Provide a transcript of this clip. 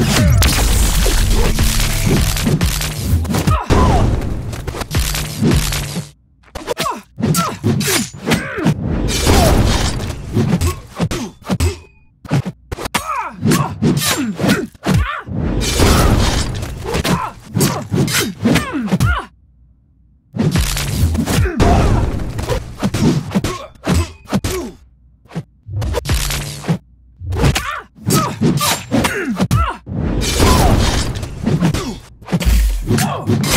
Yeah. Oh!